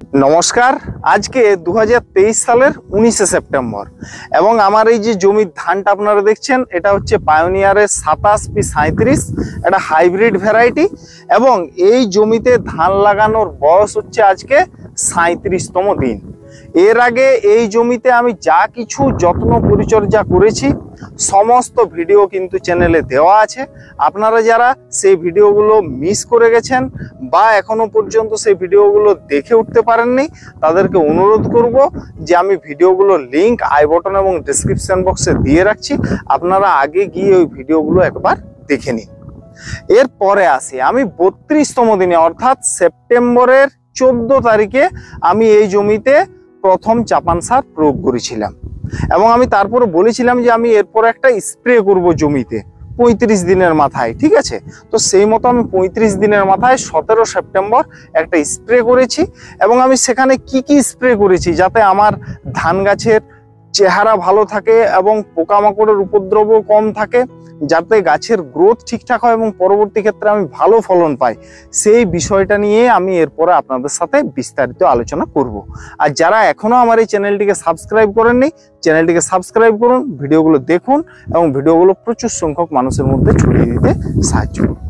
নমস্কার, আজকে দু হাজার তেইশ সালের উনিশে সেপ্টেম্বর এবং আমার এই যে জমির ধানটা আপনারা দেখছেন, এটা হচ্ছে পায়োনিয়ারের সাতাশ পি সাঁত্রিশ এটা হাইব্রিড ভ্যারাইটি এবং এই জমিতে ধান লাগানোর বয়স হচ্ছে আজকে সাঁত্রিশতম দিন। এর আগে এই জমিতে আমি যা কিছু যত্ন পরিচর্যা করেছি সমস্ত ভিডিও কিন্তু চ্যানেলে দেওয়া আছে। আপনারা যারা সেই ভিডিওগুলো মিস করে গেছেন বা এখনও পর্যন্ত সেই ভিডিওগুলো দেখে উঠতে পারেননি, তাদেরকে অনুরোধ করব যে আমি ভিডিওগুলো লিংক আই বটন এবং ডিসক্রিপশন বক্সে দিয়ে রাখছি। আপনারা আগে গিয়ে ওই ভিডিওগুলো একবার দেখে নিন। এরপরে আসি, আমি বত্রিশতম দিনে, অর্থাৎ সেপ্টেম্বরের চোদ্দ তারিখে আমি এই জমিতে প্রথম চাপান সার প্রয়োগ করেছিলাম। এবং আমি তারপর বলেছিলাম যে আমি এরপর একটা স্প্রে করব জমিতে পঁয়ত্রিশ দিনের মাথায়, ঠিক আছে? তো সেই মতো আমি পঁয়ত্রিশ দিনের মাথায় সতেরো সেপ্টেম্বর একটা স্প্রে করেছি এবং আমি সেখানে কি কি স্প্রে করেছি যাতে আমার ধান গাছের চেহারা ভালো থাকে এবং পোকামাকড়ের উপদ্রব কম থাকে, যাতে গাছের গ্রোথ ঠিকঠাক হয় এবং পরবর্তী ক্ষেত্রে আমি ভালো ফলন পাই। সেই বিষয়টা নিয়ে আমি এরপরে আপনাদের সাথে বিস্তারিত আলোচনা করব। আর যারা এখনও আমার এই চ্যানেলটিকে সাবস্ক্রাইব করেননি, চ্যানেলটিকে সাবস্ক্রাইব করুন, ভিডিওগুলো দেখুন এবং ভিডিওগুলো প্রচুর সংখ্যক মানুষের মধ্যে ছড়িয়ে দিতে সাহায্য করুন।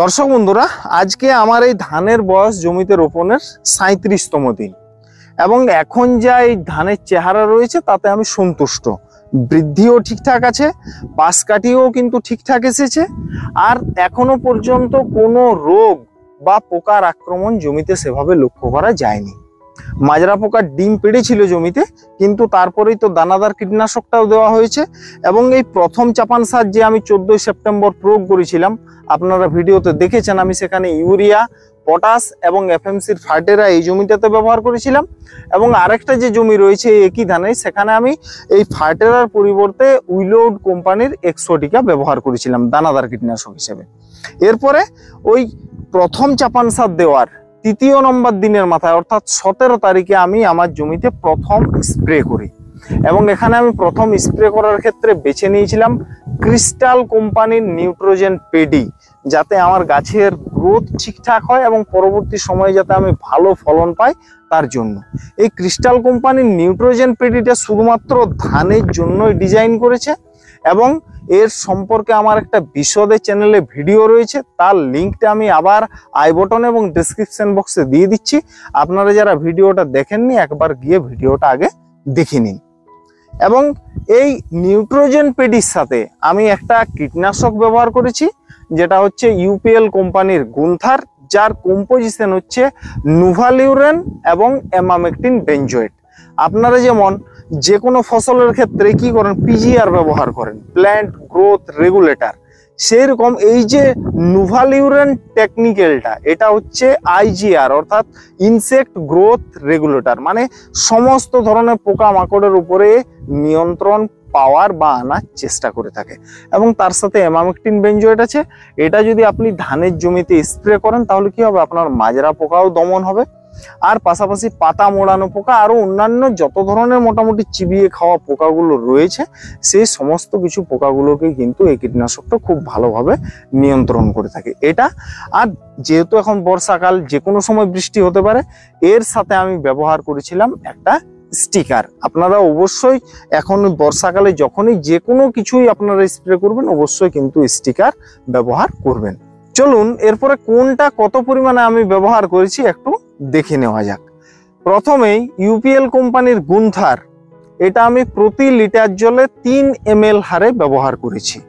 দর্শক বন্ধুরা, আজকে আমার এই ধানের বয়স জমিতে রোপণের সাঁত্রিশতম দিন। এবং এখন যা এই ধানের চেহারা রয়েছে, তাতে আমি সন্তুষ্ট। বৃদ্ধিও ঠিকঠাক আছে পাশ কাটিও কিন্তু ঠিকঠাক এসেছে, আর এখনও পর্যন্ত কোনো রোগ বা পোকার আক্রমণ জমিতে সেভাবে লক্ষ্য করা যায়নি। মাজরা পোকার ডিম পেড়েছিল জমিতে, কিন্তু তারপরেই তো দানাদার কীটনাশকটাও দেওয়া হয়েছে, এবং এই প্রথম চাপান সার যে আমি চোদ্দই সেপ্টেম্বর প্রয়োগ করেছিলাম, আপনারা ভিডিওতে দেখেছেন, আমি সেখানে ইউরিয়া পটাশ এবং এফএমসির ফার্টেরা এই জমিটাতে ব্যবহার করেছিলাম। এবং আরেকটা যে জমি রয়েছে একই ধানে সেখানে আমি এই ফার্টেরার পরিবর্তে উইলোড কোম্পানির এক্সোটিকা ব্যবহার করেছিলাম, দানাদার কীটনাশক হিসেবে। এরপরে ওই প্রথম চাপান সার দেওয়ার তৃতীয় নম্বর দিনের মাথায়, অর্থাৎ সতেরো তারিখে আমি আমার জমিতে প্রথম স্প্রে করি। এবং এখানে আমি প্রথম স্প্রে করার ক্ষেত্রে বেছে নিয়েছিলাম ক্রিস্টাল কোম্পানির নিউট্রোজেন পেডি, যাতে আমার গাছের গ্রোথ ঠিকঠাক হয় এবং পরবর্তী সময়ে যাতে আমি ভালো ফলন পাই তার জন্য। এই ক্রিস্টাল কোম্পানির নিউট্রোজেন পেডিটা শুধুমাত্র ধানের জন্যই ডিজাইন করেছে এবং এর সম্পর্কে আমার একটা বিশদে চ্যানেলে ভিডিও রয়েছে। তার লিঙ্কটা আমি আবার আই বটন এবং ডিসক্রিপশন বক্সে দিয়ে দিচ্ছি। আপনারা যারা ভিডিওটা দেখেননি, একবার গিয়ে ভিডিওটা আগে দেখে নিন। এবং এই নিউট্রোজেন পেডির সাথে আমি একটা কীটনাশক ব্যবহার করেছি। যেটা হচ্ছে ইউপিএল কোম্পানির গুন্থার যার কম্পোজিশন হচ্ছে নুভালিউরেন এবং এমামেকটিন বেঞ্জয়েট। আপনারা যেমন যে কোনো ফসলের ক্ষেত্রে কি করেন পিজিআর ব্যবহার করেন প্ল্যান্ট গ্রোথ রেগুলেটর সেই রকম এই যে নুভালিউরেন টেকনিক্যালটা এটা হচ্ছে আইজিআর অর্থাৎ ইনসেক্ট গ্রোথ রেগুলেটর মানে সমস্ত ধরনের পোকামাকড়ের উপরে নিয়ন্ত্রণ পাওয়ার বা আনার চেষ্টা করে থাকে। এবং তার সাথে এমামেকটিন বেঞ্জয়েট আছে। এটা যদি আপনি ধানের জমিতে স্প্রে করেন, তাহলে কি হবে? আপনার মাজরা পোকাও দমন হবে। আর পাশাপাশি পাতা মোড়ানো পোকা, আরও অন্যান্য যত ধরনের মোটামুটি চিবিয়ে খাওয়া পোকাগুলো রয়েছে, সেই সমস্ত কিছু পোকাগুলোকে কিন্তু এই কীটনাশকটা খুব ভালোভাবে নিয়ন্ত্রণ করে থাকে। এটা, আর যেহেতু এখন বর্ষাকাল যে কোনো সময় বৃষ্টি হতে পারে, এর সাথে আমি ব্যবহার করেছিলাম একটা স্টিকার। আপনারা অবশ্যই এখন বর্ষাকালে যখনই যে কোনো কিছুই আপনারা স্প্রে করবেন, অবশ্যই কিন্তু স্টিকার ব্যবহার করবেন। চলুন, এরপরে কোনটা কত পরিমাণে আমি ব্যবহার করেছি একটু দেখে নেওয়া যাক। প্রথমেই ইউপিএল কোম্পানির গুন্থার এটা আমি প্রতি লিটার জলে তিন এম হারে ব্যবহার করেছি।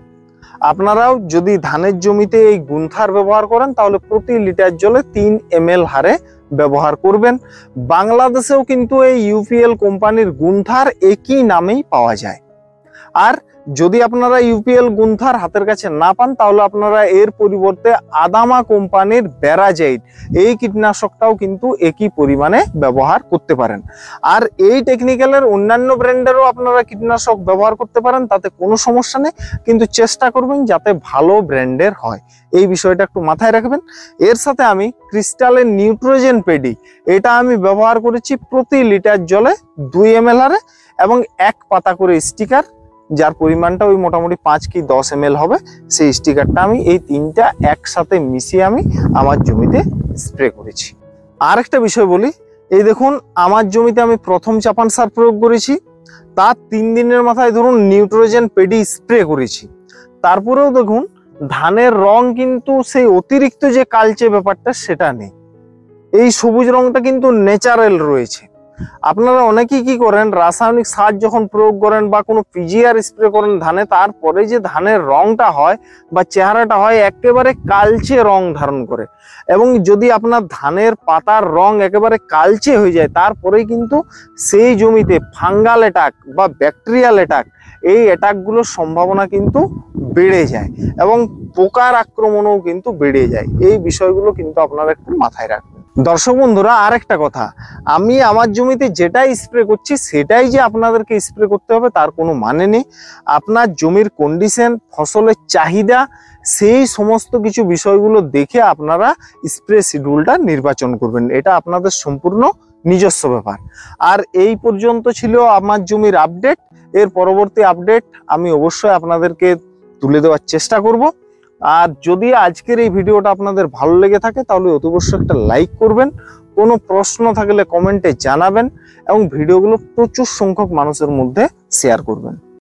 আপনারাও যদি ধানের জমিতে এই গুন্থার ব্যবহার করেন, তাহলে প্রতি লিটার জলে তিন এম হারে ব্যবহার করবেন। বাংলাদেশেও কিন্তু এই ইউপিএল কোম্পানির গুন্থার একই নামেই পাওয়া যায়। আর যদি আপনারা ইউপিএল গুন্থার হাতের কাছে না পান, তাহলে আপনারা এর পরিবর্তে আদামা কোম্পানির ব্যারাজাইট এই কীটনাশকটাও কিন্তু একই পরিমাণে ব্যবহার করতে পারেন। আর এই টেকনিক্যালের অন্যান্য ব্র্যান্ডেরও আপনারা কীটনাশক ব্যবহার করতে পারেন, তাতে কোনো সমস্যা নেই। কিন্তু চেষ্টা করবেন যাতে ভালো ব্র্যান্ডের হয়। এই বিষয়টা একটু মাথায় রাখবেন। এর সাথে আমি ক্রিস্টালের নিউট্রোজেন পেডি, এটা আমি ব্যবহার করেছি প্রতি লিটার জলে দুই এম এবং এক পাতা করে স্টিকার যার পরিমাণটা ওই মোটামুটি পাঁচ কি দশ এম হবে, সেই স্টিকারটা আমি এই তিনটা একসাথে মিশিয়ে আমি আমার জমিতে স্প্রে করেছি। আর একটা বিষয় বলি, এই দেখুন আমার জমিতে আমি প্রথম চাপান সার প্রয়োগ করেছি, তার তিন দিনের মাথায় ধরুন নিউট্রোজেন পেডি স্প্রে করেছি। তারপরেও দেখুন ধানের রং কিন্তু সেই অতিরিক্ত যে কালচে ব্যাপারটা সেটা নেই। এই সবুজ রংটা কিন্তু ন্যাচারাল রয়েছে। আপনারা অনেকেই কি করেন, রাসায়নিক সার যখন প্রয়োগ করেন বা কোনো পিজিআর স্প্রে করেন ধানে, তারপরে যে ধানের রংটা হয় বা চেহারাটা হয়, একেবারে কালচে রং ধারণ করে। এবং যদি আপনার ধানের পাতার রং একেবারে কালচে হয়ে যায়, তারপরেই কিন্তু সেই জমিতে ফাঙ্গাল অ্যাটাক বা ব্যাকটেরিয়াল অ্যাটাক এই অ্যাটাকগুলোর সম্ভাবনা কিন্তু বেড়ে যায় এবং পোকার আক্রমণও কিন্তু বেড়ে যায়। এই বিষয়গুলো কিন্তু আপনারা একটু মাথায় রাখবেন। দর্শক বন্ধুরা আর একটা কথা। আমি আমার জমিতে যেটাই স্প্রে করছি, সেটাই যে আপনাদেরকে স্প্রে করতে হবে, তার কোনো মানে নেই। আপনার জমির কন্ডিশন ফসলের চাহিদা, সেই সমস্ত কিছু বিষয়গুলো দেখে আপনারা স্প্রে শিডিউলটা নির্বাচন করবেন। এটা আপনাদের সম্পূর্ণ নিজস্ব ব্যাপার। আর এই পর্যন্ত ছিল আমার জমির আপডেট এর পরবর্তী আপডেট আমি অবশ্যই আপনাদেরকে তুলে দেওয়ার চেষ্টা করব। আর যদি আজকের এই ভিডিওটা আপনাদের ভালো লেগে থাকে, তাহলে অতি অবশ্যই একটা লাইক করবেন। কোনো প্রশ্ন থাকলে কমেন্টে জানাবেন এবং ভিডিওগুলো প্রচুর সংখ্যক মানুষের মধ্যে শেয়ার করবেন।